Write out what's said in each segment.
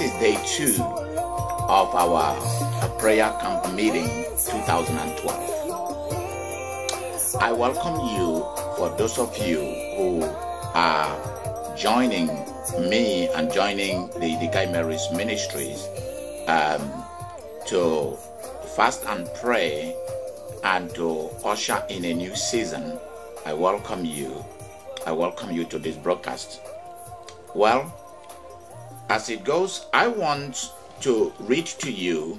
This is day two of our prayer camp meeting 2012. I welcome you for those of you who are joining me and joining the Idika Imeri's ministries um, to fast and pray and to usher in a new season. I welcome you. I welcome you to this broadcast. Well, as it goes, I want to read to you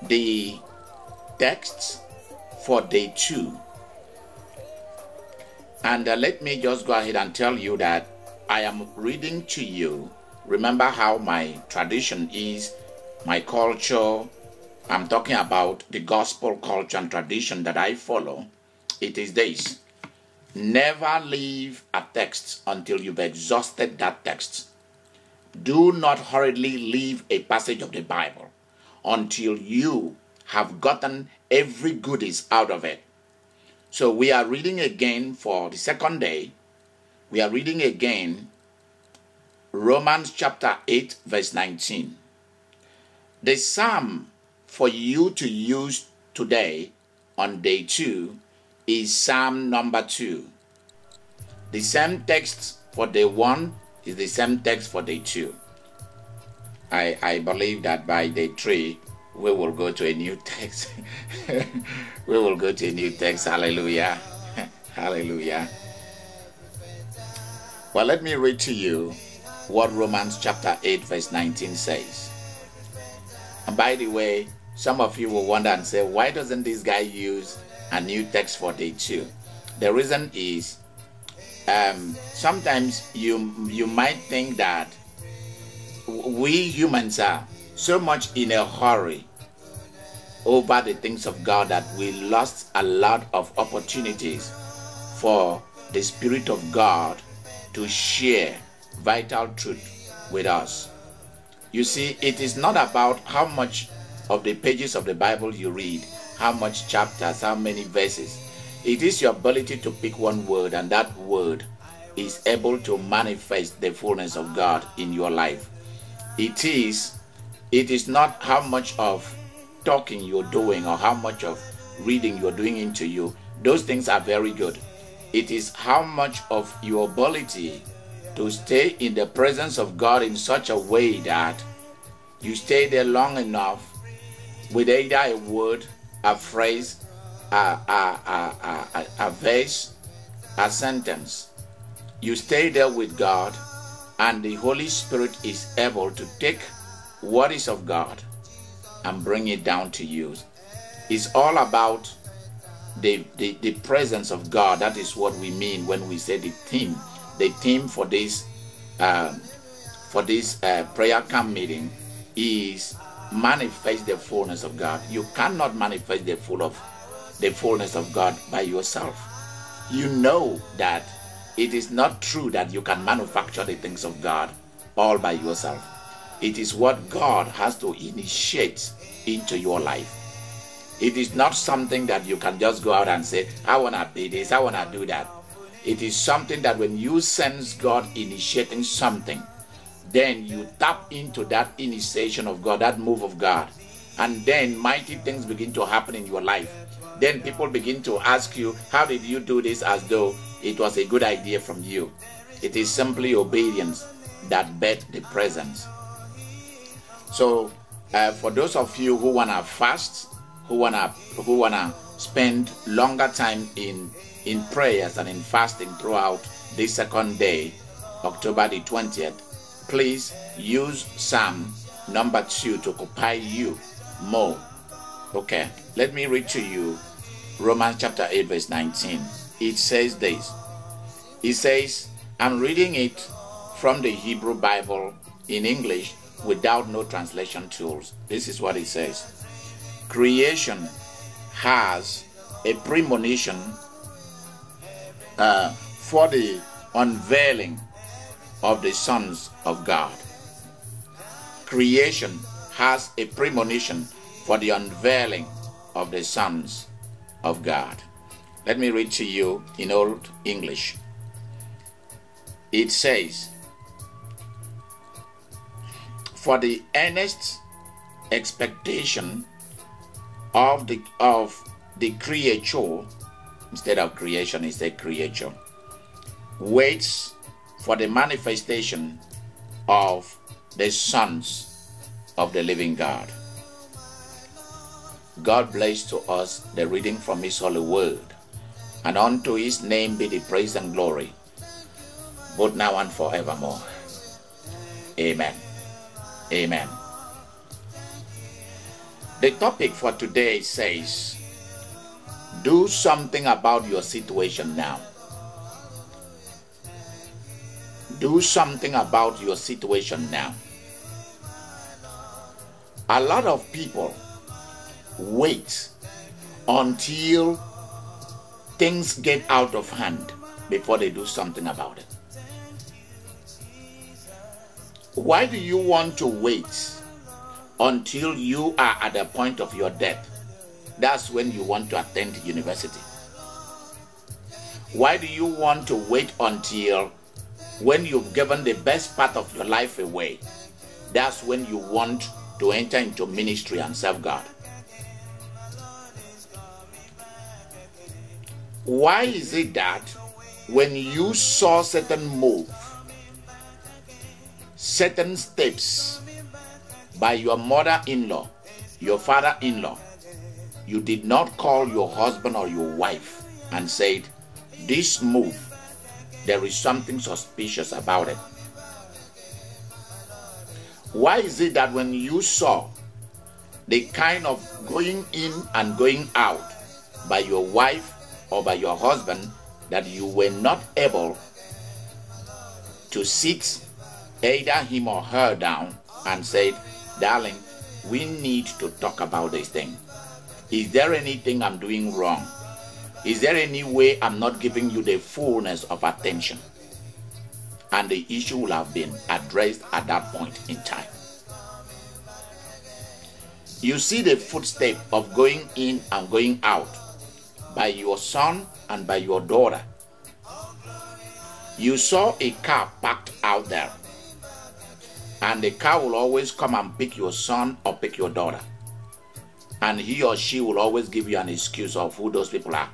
the texts for day two. And uh, let me just go ahead and tell you that I am reading to you. Remember how my tradition is, my culture. I'm talking about the gospel culture and tradition that I follow. It is this never leave a text until you've exhausted that text do not hurriedly leave a passage of the Bible until you have gotten every goodies out of it. So we are reading again for the second day. We are reading again Romans chapter 8, verse 19. The psalm for you to use today on day 2 is Psalm number 2. The same text for day 1 is the same text for day two. I, I believe that by day three, we will go to a new text. we will go to a new text. Hallelujah. Hallelujah. Well, let me read to you what Romans chapter 8, verse 19 says. And by the way, some of you will wonder and say, why doesn't this guy use a new text for day two? The reason is um, sometimes you you might think that we humans are so much in a hurry over the things of God that we lost a lot of opportunities for the Spirit of God to share vital truth with us. You see, it is not about how much of the pages of the Bible you read, how much chapters, how many verses. It is your ability to pick one word, and that word is able to manifest the fullness of God in your life. It is it is not how much of talking you're doing or how much of reading you're doing into you. Those things are very good. It is how much of your ability to stay in the presence of God in such a way that you stay there long enough with either a word, a phrase, a, a, a, a, verse, a sentence. You stay there with God, and the Holy Spirit is able to take what is of God and bring it down to you. It's all about the, the, the presence of God. That is what we mean when we say the theme. The theme for this um, for this uh, prayer camp meeting is manifest the fullness of God. You cannot manifest the full of the fullness of God by yourself. You know that it is not true that you can manufacture the things of God all by yourself. It is what God has to initiate into your life. It is not something that you can just go out and say, I want to be this, I want to do that. It is something that when you sense God initiating something, then you tap into that initiation of God, that move of God, and then mighty things begin to happen in your life. Then people begin to ask you, How did you do this? as though it was a good idea from you. It is simply obedience that bet the presence. So, uh, for those of you who wanna fast, who wanna who wanna spend longer time in in prayers and in fasting throughout this second day, October the 20th, please use Psalm number two to occupy you more. Okay, let me read to you Romans chapter 8, verse 19. It says this. It says, I'm reading it from the Hebrew Bible in English, without no translation tools. This is what it says Creation has a premonition uh, for the unveiling of the sons of God. Creation has a premonition for the unveiling of the sons of God. Let me read to you in Old English. It says, For the earnest expectation of the of the creature instead of creation is a creature waits for the manifestation of the sons of the living God. God bless to us the reading from His holy word, and unto His name be the praise and glory, both now and forevermore. Amen. Amen. The topic for today says, Do something about your situation now. Do something about your situation now. A lot of people wait until things get out of hand before they do something about it. Why do you want to wait until you are at the point of your death? That's when you want to attend university. Why do you want to wait until when you've given the best part of your life away? That's when you want to enter into ministry and serve God. Why is it that when you saw certain move, certain steps by your mother-in-law, your father-in-law, you did not call your husband or your wife and said, this move, there is something suspicious about it. Why is it that when you saw the kind of going in and going out by your wife or by your husband that you were not able to sit either him or her down and said, Darling, we need to talk about this thing. Is there anything I'm doing wrong? Is there any way I'm not giving you the fullness of attention? And the issue will have been addressed at that point in time. You see the footstep of going in and going out by your son and by your daughter. You saw a car parked out there, and the car will always come and pick your son or pick your daughter. And he or she will always give you an excuse of who those people are.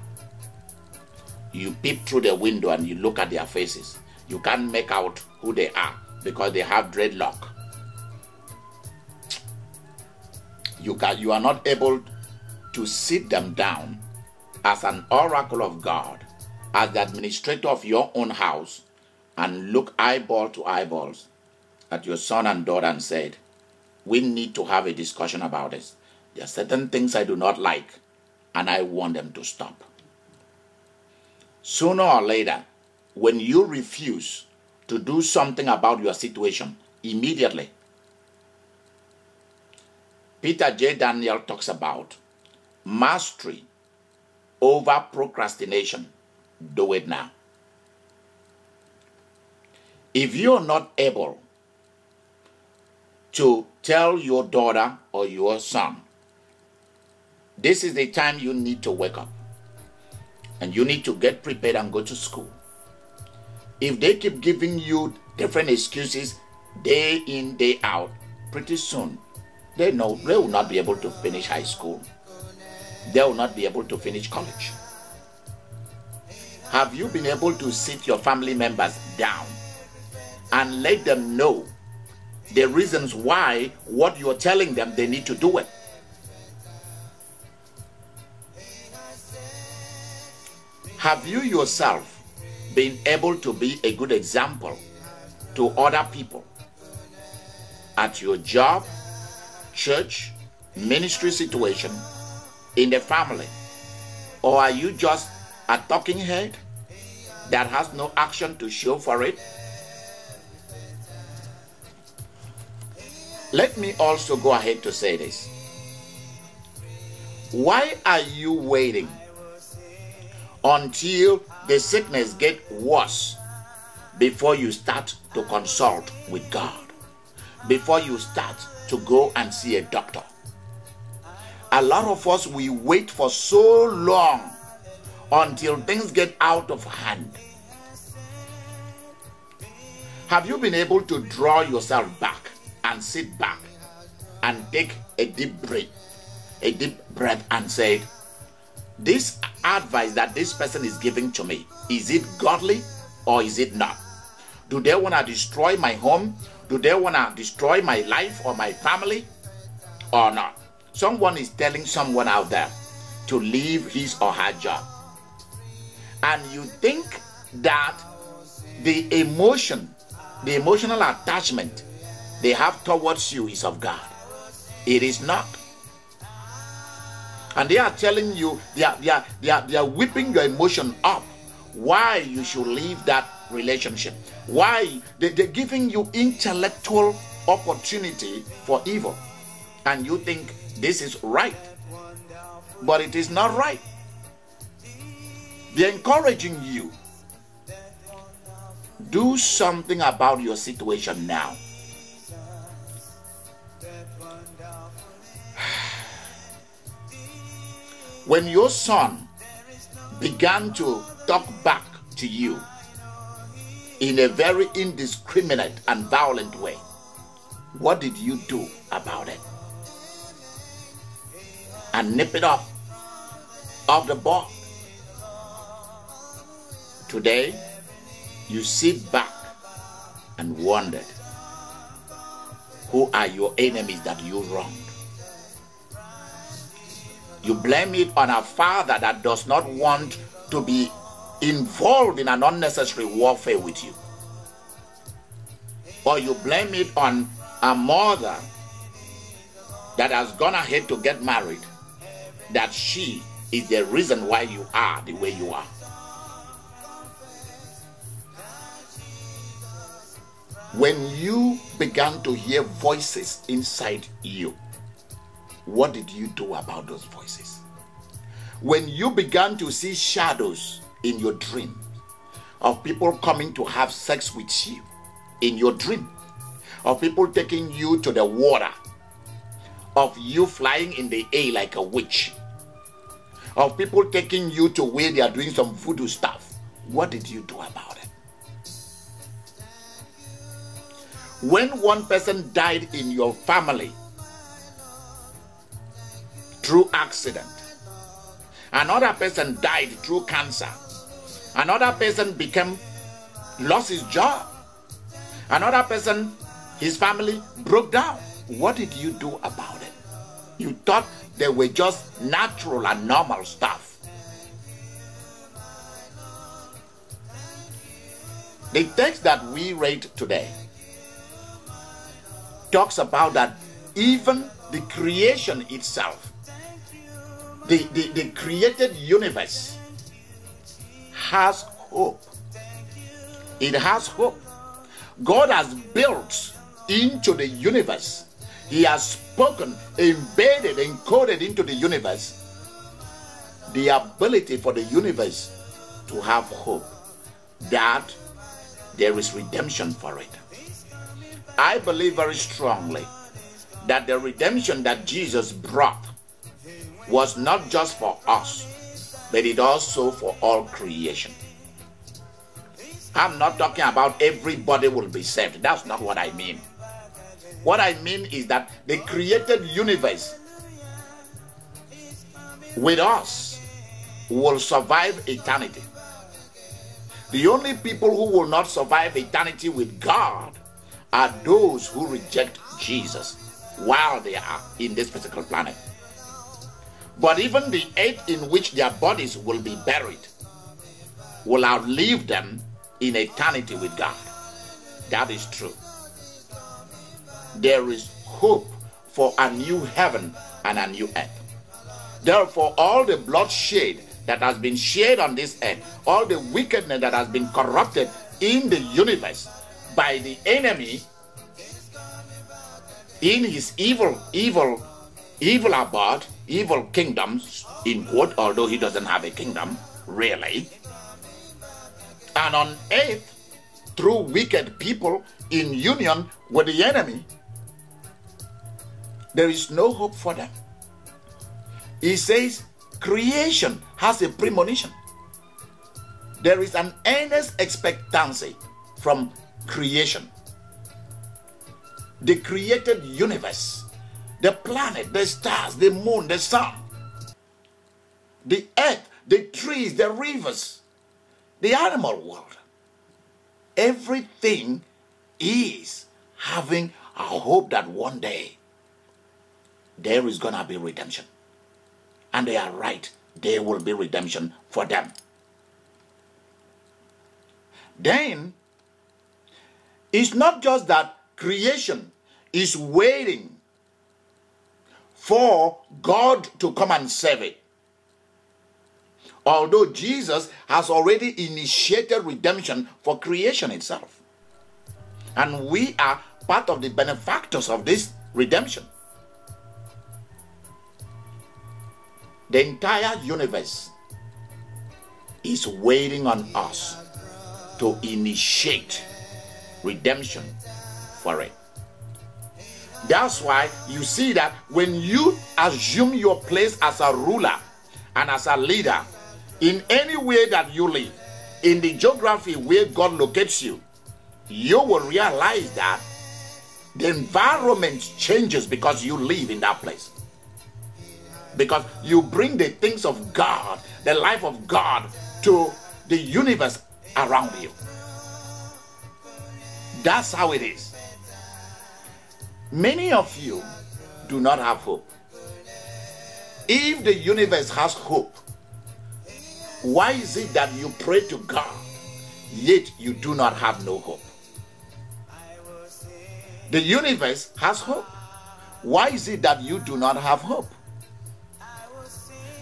You peep through the window and you look at their faces. You can't make out who they are because they have dreadlock. You, can, you are not able to sit them down as an oracle of God, as the administrator of your own house, and look eyeball to eyeballs at your son and daughter and said, We need to have a discussion about this. There are certain things I do not like, and I want them to stop. Sooner or later, when you refuse to do something about your situation immediately, Peter J. Daniel talks about mastery over procrastination. Do it now. If you're not able to tell your daughter or your son, this is the time you need to wake up and you need to get prepared and go to school. If they keep giving you different excuses day in, day out, pretty soon they know they will not be able to finish high school they will not be able to finish college. Have you been able to sit your family members down and let them know the reasons why what you're telling them they need to do it? Have you yourself been able to be a good example to other people at your job, church, ministry situation, in the family? Or are you just a talking head that has no action to show for it? Let me also go ahead to say this. Why are you waiting until the sickness get worse before you start to consult with God? Before you start to go and see a doctor? A lot of us we wait for so long until things get out of hand. Have you been able to draw yourself back and sit back and take a deep breath, a deep breath and say, This advice that this person is giving to me, is it godly or is it not? Do they want to destroy my home? Do they want to destroy my life or my family or not? Someone is telling someone out there to leave his or her job. And you think that the emotion the emotional attachment they have towards you is of God. It is not. And they are telling you, they are, they are, they are, they are whipping your emotion up. Why you should leave that relationship. Why they, they're giving you intellectual opportunity for evil. And you think this is right. But it is not right. They're encouraging you do something about your situation now. When your son began to talk back to you in a very indiscriminate and violent way, what did you do about it? And nip it off of the board. Today, you sit back and wondered who are your enemies that you wronged. You blame it on a father that does not want to be involved in an unnecessary warfare with you. Or you blame it on a mother that has gone ahead to get married, that she is the reason why you are the way you are. When you began to hear voices inside you, what did you do about those voices? When you began to see shadows in your dream of people coming to have sex with you in your dream, of people taking you to the water, of you flying in the air like a witch, of people taking you to where they are doing some voodoo stuff, what did you do about it? when one person died in your family through accident, another person died through cancer, another person became lost his job, another person his family broke down. What did you do about it? You thought they were just natural and normal stuff. The text that we read today talks about that even the creation itself, the, the, the created universe, has hope. It has hope. God has built into the universe, He has spoken, embedded, encoded into the universe the ability for the universe to have hope that there is redemption for it. I believe very strongly that the redemption that Jesus brought was not just for us, but it also for all creation. I'm not talking about everybody will be saved. That's not what I mean. What I mean is that the created universe with us will survive eternity. The only people who will not survive eternity with God are those who reject Jesus while they are in this physical planet. But even the earth in which their bodies will be buried will outlive them in eternity with God. That is true. There is hope for a new heaven and a new earth. Therefore, all the bloodshed that has been shed on this earth, all the wickedness that has been corrupted in the universe, by the enemy in his evil, evil, evil abode, evil kingdoms, in quote, although he doesn't have a kingdom, really. And on earth, through wicked people in union with the enemy, there is no hope for them. He says creation has a premonition. There is an earnest expectancy from creation. The created universe, the planet, the stars, the moon, the sun, the earth, the trees, the rivers, the animal world. Everything is having a hope that one day there is going to be redemption. And they are right, there will be redemption for them. Then, it's not just that creation is waiting for God to come and save it. Although Jesus has already initiated redemption for creation itself. And we are part of the benefactors of this redemption. The entire universe is waiting on us to initiate redemption for it. That's why you see that when you assume your place as a ruler and as a leader in any way that you live, in the geography where God locates you, you will realize that the environment changes because you live in that place because you bring the things of God, the life of God, to the universe around you. That's how it is. Many of you do not have hope. If the universe has hope, why is it that you pray to God, yet you do not have no hope? The universe has hope. Why is it that you do not have hope?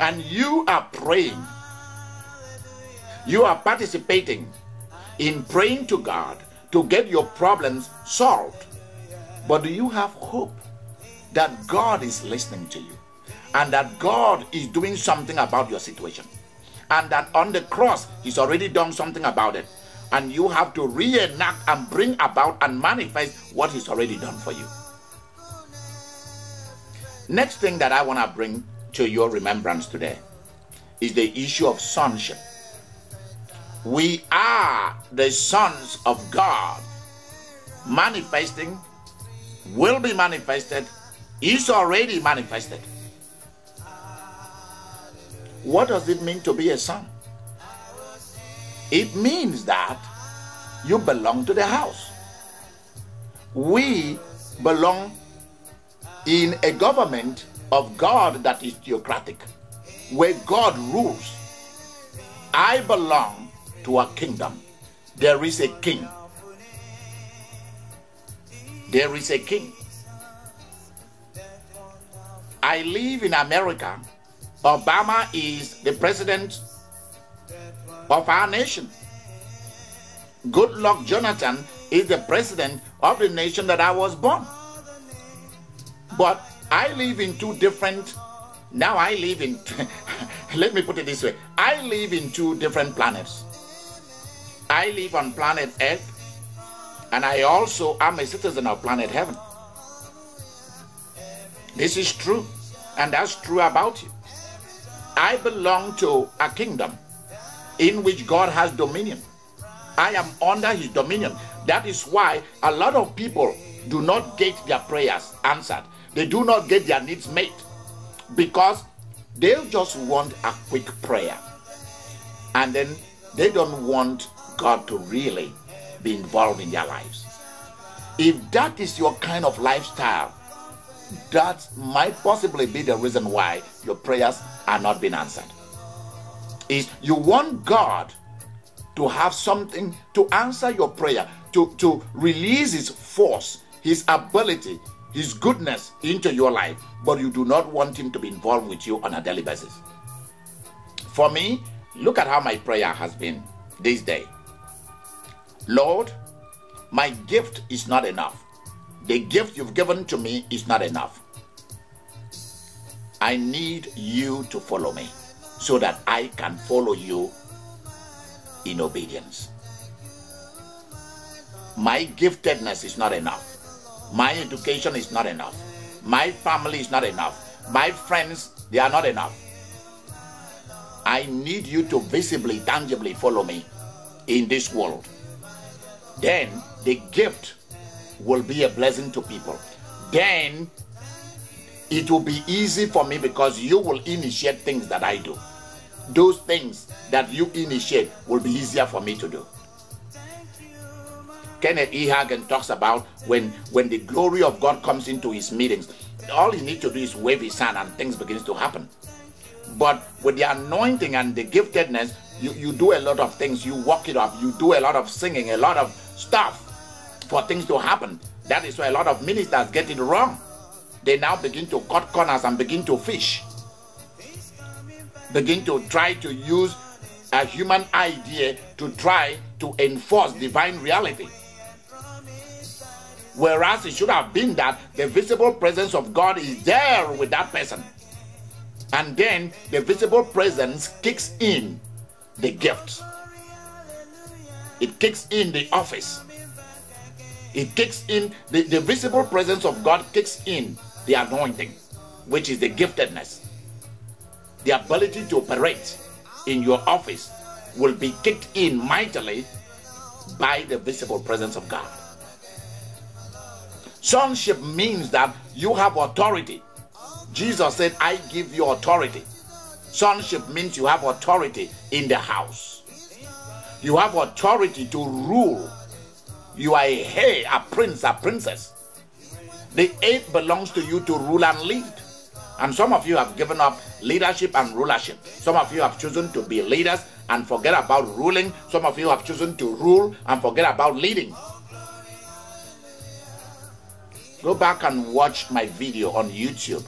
And you are praying, you are participating in praying to God to get your problems solved. But do you have hope that God is listening to you and that God is doing something about your situation? And that on the cross, He's already done something about it. And you have to reenact and bring about and manifest what He's already done for you. Next thing that I want to bring to your remembrance today is the issue of sonship. We are the sons of God, manifesting, will be manifested, is already manifested. What does it mean to be a son? It means that you belong to the house. We belong in a government of God that is theocratic, where God rules. I belong to a kingdom. There is a king. There is a king. I live in America. Obama is the president of our nation. Goodluck Jonathan is the president of the nation that I was born. But I live in two different. Now I live in. let me put it this way I live in two different planets. I live on planet Earth, and I also am a citizen of planet Heaven. This is true, and that's true about you. I belong to a kingdom in which God has dominion. I am under his dominion. That is why a lot of people do not get their prayers answered they do not get their needs met because they just want a quick prayer. And then they don't want God to really be involved in their lives. If that is your kind of lifestyle, that might possibly be the reason why your prayers are not being answered. Is you want God to have something to answer your prayer, to, to release his force, his ability, his goodness into your life, but you do not want him to be involved with you on a daily basis. For me, look at how my prayer has been this day. Lord, my gift is not enough. the gift you've given to me is not enough. I need you to follow me so that I can follow you in obedience. My giftedness is not enough. My education is not enough. My family is not enough. My friends, they are not enough. I need you to visibly, tangibly follow me in this world. Then the gift will be a blessing to people. Then it will be easy for me because you will initiate things that I do. Those things that you initiate will be easier for me to do. Kenneth E. Hagin talks about when when the glory of God comes into his meetings, all he needs to do is wave his hand and things begins to happen. But with the anointing and the giftedness, you, you do a lot of things. You walk it up. You do a lot of singing, a lot of stuff for things to happen. That is why a lot of ministers get it wrong. They now begin to cut corners and begin to fish. Begin to try to use a human idea to try to enforce divine reality. Whereas it should have been that the visible presence of God is there with that person. And then the visible presence kicks in the gift. It kicks in the office. It kicks in the, the visible presence of God kicks in the anointing, which is the giftedness. The ability to operate in your office will be kicked in mightily by the visible presence of God. Sonship means that you have authority. Jesus said, I give you authority. Sonship means you have authority in the house. You have authority to rule. You are a heir, a prince, a princess. The eight belongs to you to rule and lead. And some of you have given up leadership and rulership. Some of you have chosen to be leaders and forget about ruling. Some of you have chosen to rule and forget about leading. Go back and watch my video on YouTube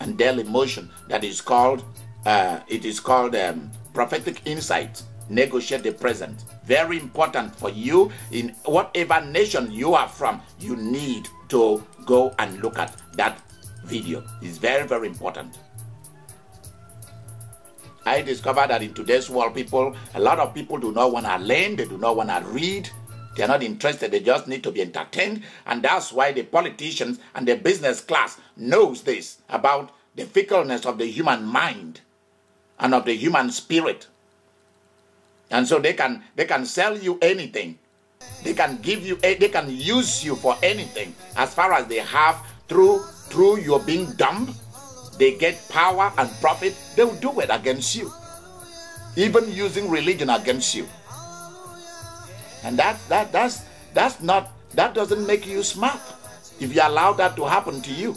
and Dailymotion that is called uh, it is called um, prophetic insight. Negotiate the present. Very important for you in whatever nation you are from. You need to go and look at that video. It's very very important. I discovered that in today's world, people, a lot of people do not want to learn, they do not want to read, they're not interested, they just need to be entertained. And that's why the politicians and the business class knows this about the fickleness of the human mind and of the human spirit. And so they can they can sell you anything. They can give you eh, they can use you for anything as far as they have through through your being dumb they get power and profit, they will do it against you. Even using religion against you. And that that that's that's not that doesn't make you smart if you allow that to happen to you.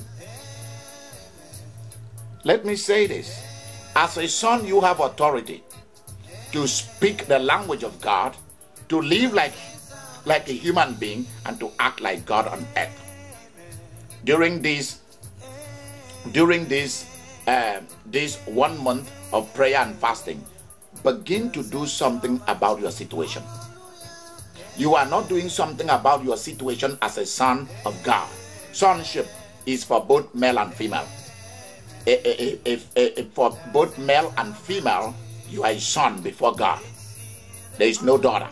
Let me say this. As a son, you have authority to speak the language of God, to live like like a human being, and to act like God on earth. During this during this uh, this one month of prayer and fasting, begin to do something about your situation. You are not doing something about your situation as a son of God. Sonship is for both male and female. If, for both male and female, you are a son before God. There is no daughter,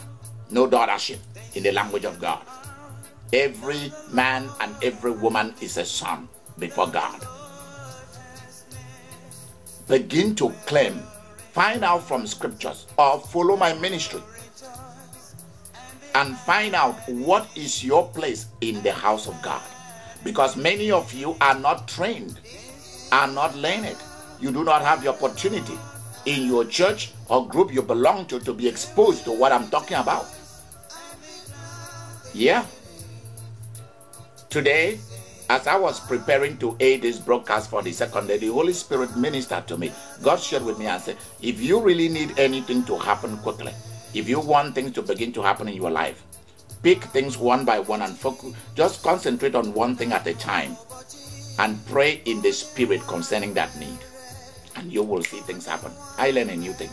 no daughtership in the language of God. Every man and every woman is a son before God begin to claim, find out from scriptures, or follow my ministry and find out what is your place in the house of God. Because many of you are not trained, are not learned. You do not have the opportunity in your church or group you belong to to be exposed to what I'm talking about. Yeah. Today, as I was preparing to aid this broadcast for the second day, the Holy Spirit ministered to me. God shared with me and said, if you really need anything to happen quickly, if you want things to begin to happen in your life, pick things one by one and focus. Just concentrate on one thing at a time and pray in the spirit concerning that need. And you will see things happen. I learned a new thing.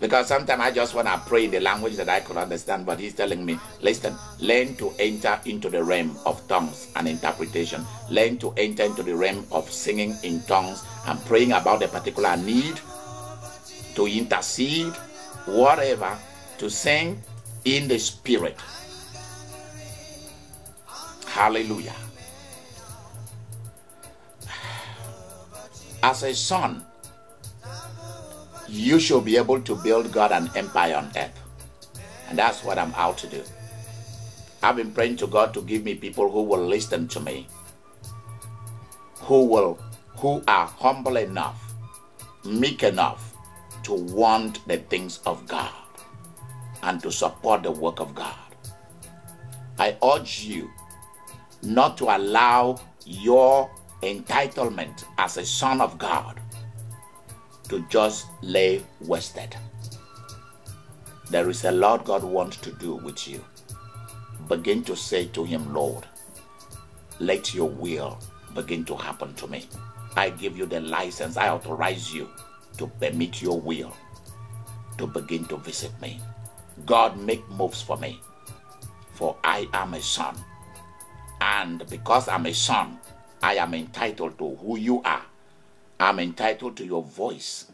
Because sometimes I just want to pray in the language that I could understand, but he's telling me, listen, learn to enter into the realm of tongues and interpretation. Learn to enter into the realm of singing in tongues and praying about a particular need, to intercede, whatever, to sing in the spirit. Hallelujah. As a son, you should be able to build God an empire on earth. And that's what I'm out to do. I've been praying to God to give me people who will listen to me, who will, who are humble enough, meek enough to want the things of God and to support the work of God. I urge you not to allow your entitlement as a son of God to just lay wasted. There is a lot God wants to do with you. Begin to say to Him, Lord, let your will begin to happen to me. I give you the license, I authorize you to permit your will to begin to visit me. God, make moves for me, for I am a son. And because I'm a son, I am entitled to who you are I'm entitled to your voice.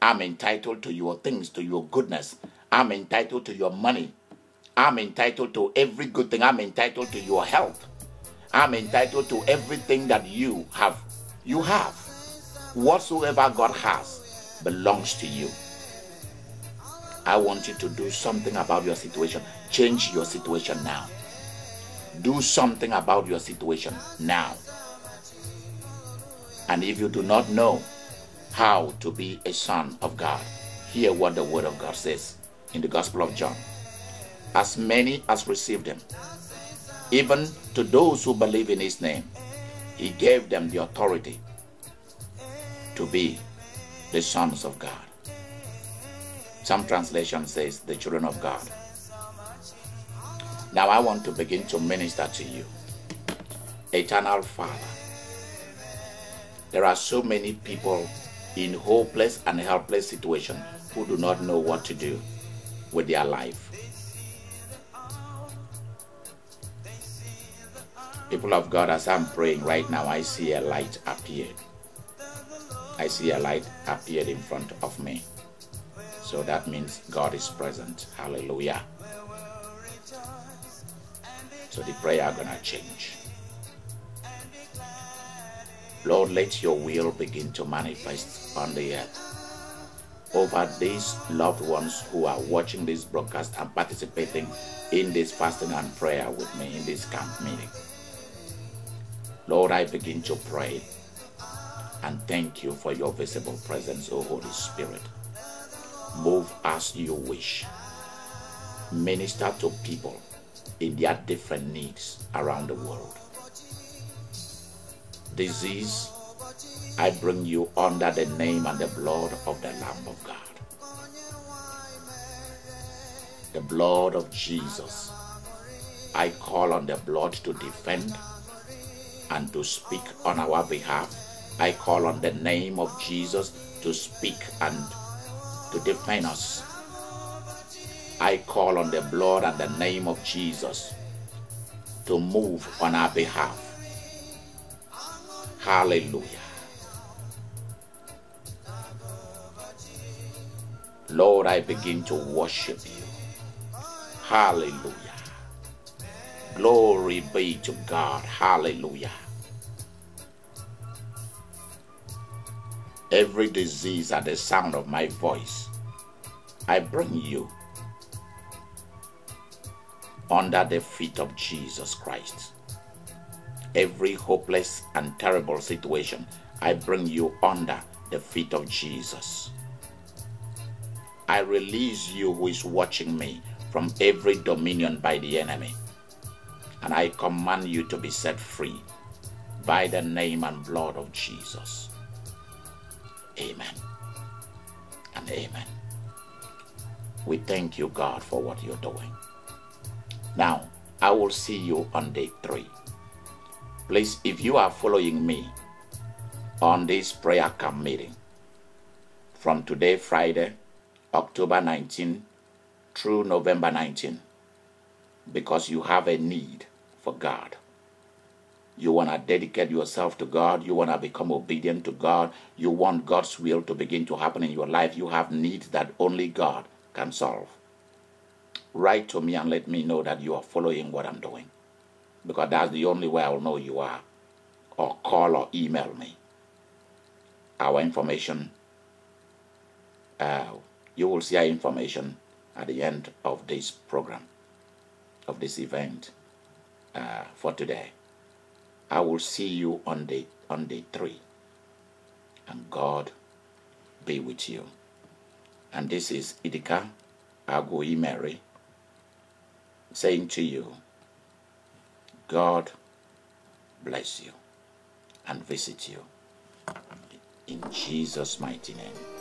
I'm entitled to your things, to your goodness. I'm entitled to your money. I'm entitled to every good thing. I'm entitled to your health. I'm entitled to everything that you have. You have. Whatsoever God has belongs to you. I want you to do something about your situation. Change your situation now. Do something about your situation now. And if you do not know how to be a son of God, hear what the Word of God says in the Gospel of John. As many as received Him, even to those who believe in His name, He gave them the authority to be the sons of God. Some translation says the children of God. Now I want to begin to minister to you. Eternal Father, there are so many people in hopeless and helpless situation who do not know what to do with their life. People of God, as I'm praying right now, I see a light appear. I see a light appeared in front of me. So that means God is present. Hallelujah. So the prayer gonna change. Lord, let your will begin to manifest on the earth over these loved ones who are watching this broadcast and participating in this fasting and prayer with me in this camp meeting. Lord, I begin to pray and thank you for your visible presence, O Holy Spirit. Move as you wish. Minister to people in their different needs around the world disease, I bring you under the name and the blood of the Lamb of God. The blood of Jesus. I call on the blood to defend and to speak on our behalf. I call on the name of Jesus to speak and to defend us. I call on the blood and the name of Jesus to move on our behalf. Hallelujah. Lord, I begin to worship you. Hallelujah. Glory be to God. Hallelujah. Every disease at the sound of my voice, I bring you under the feet of Jesus Christ every hopeless and terrible situation, I bring you under the feet of Jesus. I release you who is watching me from every dominion by the enemy. And I command you to be set free by the name and blood of Jesus. Amen and amen. We thank you, God, for what you're doing. Now, I will see you on day three. Please, if you are following me on this prayer camp meeting from today, Friday, October 19 through November 19 because you have a need for God. You want to dedicate yourself to God. You want to become obedient to God. You want God's will to begin to happen in your life. You have needs that only God can solve. Write to me and let me know that you are following what I'm doing because that's the only way I'll know you are. Or call or email me. Our information, uh, you will see our information at the end of this program, of this event uh, for today. I will see you on day, on day three. And God be with you. And this is Idika Agui Imeri saying to you, God bless you and visit you. In Jesus' mighty name.